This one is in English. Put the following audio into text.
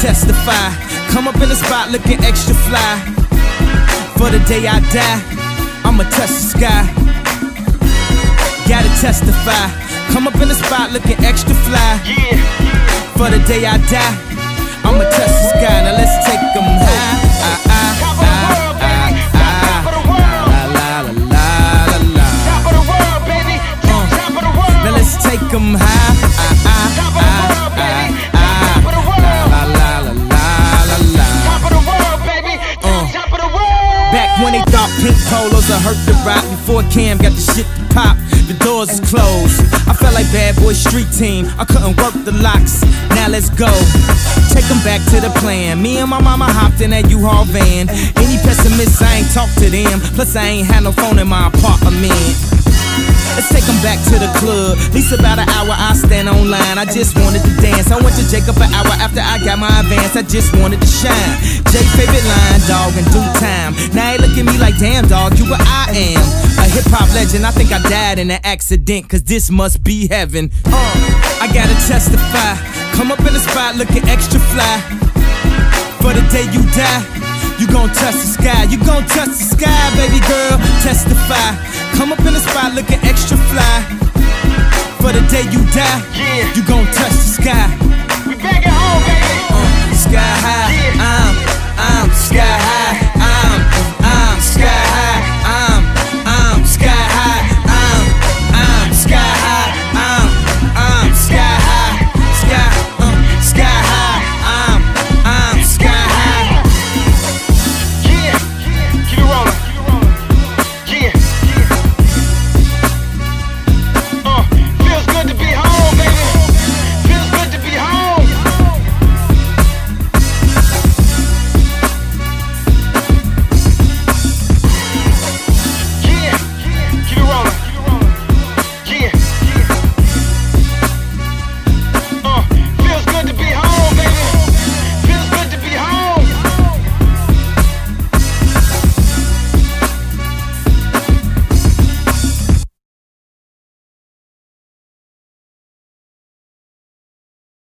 testify. Come up in the spot looking extra fly. For the day I die, I'ma touch the sky. Gotta testify. Come up in the spot looking extra fly. Yeah. For the day I die, I'ma touch the sky. Now let's take them high. Ah, ah, Top of the world, they thought pink polos would hurt the rock Before Cam got the shit to pop, the doors is closed. I felt like bad boy street team, I couldn't work the locks. Now let's go, take them back to the plan. Me and my mama hopped in that U-Haul van. Any pessimists, I ain't talk to them. Plus I ain't had no phone in my apartment Let's take them back to the club. At least about an hour I stand online. I just wanted to dance. I went to Jacob an hour after I got my advance. I just wanted to shine. Jay favorite line, dog, in due time. Now they look at me like, damn, dog, you what I am. A hip hop legend. I think I died in an accident, cause this must be heaven. Uh, I gotta testify. Come up in the spot looking extra fly. For the day you die. You gon' touch the sky, you gon' touch the sky, baby girl. Testify. Come up in the spot looking extra fly. For the day you die, yeah. you gon' touch the sky. We back at home, baby.